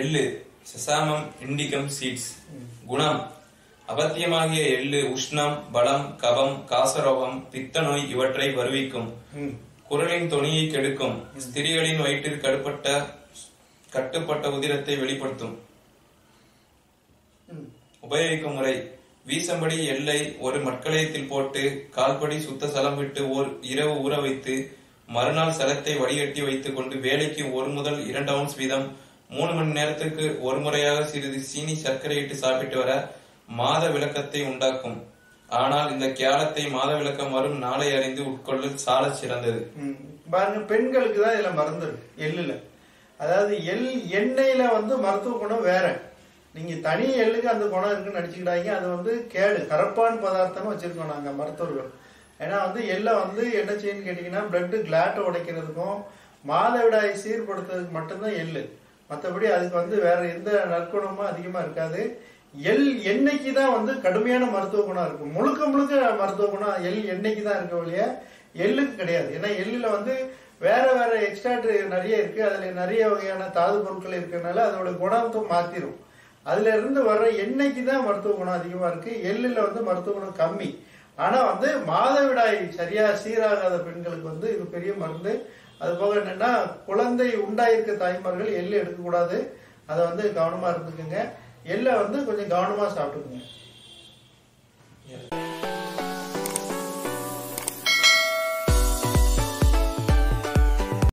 எள்ளு செசாமம் இண்டிகம் சீட்ஸ். குணம் அபத்தியமாகிய எள்ளு உஷ்ணம் பலம் கபம் காசரோகம் பித்த நோய் இவற்றை வருவிக்கும். குரலின் தொனியை கெடுக்கும். ஸ்திரீகளின் வயிற்றில் கடுப்பட்ட கட்டுப்பட்ட உதிரத்தை வெளிப்படுத்தும். உபயோகிக்கும் முறை வீசம்படி எல்லை ஒரு மட்கலயத்தில் போட்டு கால்படி சுத்த சலம் விட்டு ஓர் இரவு ஊற வைத்து மறுநாள் சலத்தை வடிகட்டி வைத்துக் கொண்டு வேலைக்கு ஒரு முதல் இரண்டு அவுன்ஸ் வீதம் மூணு மணி நேரத்துக்கு ஒரு முறையாக சிறிது சீனி சர்க்கரை இட்டு சாப்பிட்டு வர மாத விளக்கத்தை உண்டாக்கும். ஆனால் இந்த கேளத்தை மாத விளக்கம் வரும் நாளை அறிந்து உட்கொள்ள சால சிறந்தது. பாருங்க பெண்களுக்கு தான் இதுல மருந்து எள்ளுல. அதாவது எள் எண்ணெயில வந்து மருத்துவ குணம் வேற. நீங்க தனி எள்ளுக்கு அந்த குணம் இருக்குன்னு நினைச்சுக்கிட்டாங்க அது வந்து கேடு கரப்பான் பதார்த்தம் வச்சிருக்கோம் நாங்க மருத்துவர்கள். ஏன்னா வந்து எள்ளை வந்து என்ன செய்யணும்னு கேட்டீங்கன்னா பிளட் கிளாட்டை உடைக்கிறதுக்கும் மாதவிடாயை சீர்படுத்துறதுக்கு மட்டும்தான் எள்ளு. மற்றபடி அதுக்கு வந்து வேற எந்த நற்குணமும் அதிகமா இருக்காது. எள் எண்ணெய்க்கு தான் வந்து கடுமையான மருத்துவ குணம் இருக்கு முழுக்க முழுக்க மருத்துவ குணம் எள் எண்ணெய்க்கு தான் இருக்க வழிய எள்ளுக்கு கிடையாது. ஏன்னா எள்ளுல வந்து வேற வேற எக்ஸ்ட்ராக்ட் நிறைய இருக்கு. அதுல நிறைய வகையான தாது பொருட்கள் இருக்கிறதுனால அதோட குணத்தை மாத்திரும். அதுல இருந்து வர்ற எண்ணெய்க்கு தான் மருத்துவ குணம் அதிகமா இருக்கு. எள்ளுல வந்து மருத்துவ குணம் கம்மி. ஆனா வந்து மாதவிடாய் சரியா சீராகாத பெண்களுக்கு வந்து இது பெரிய மருந்து. அது போக என்னன்னா குழந்தை உண்டாயிருக்க தாய்மார்கள் எள்ளு எடுக்கக்கூடாது. அதை வந்து கவனமா இருந்துக்குங்க. எள்ளை வந்து கொஞ்சம் கவனமா சாப்பிட்டுக்குங்க.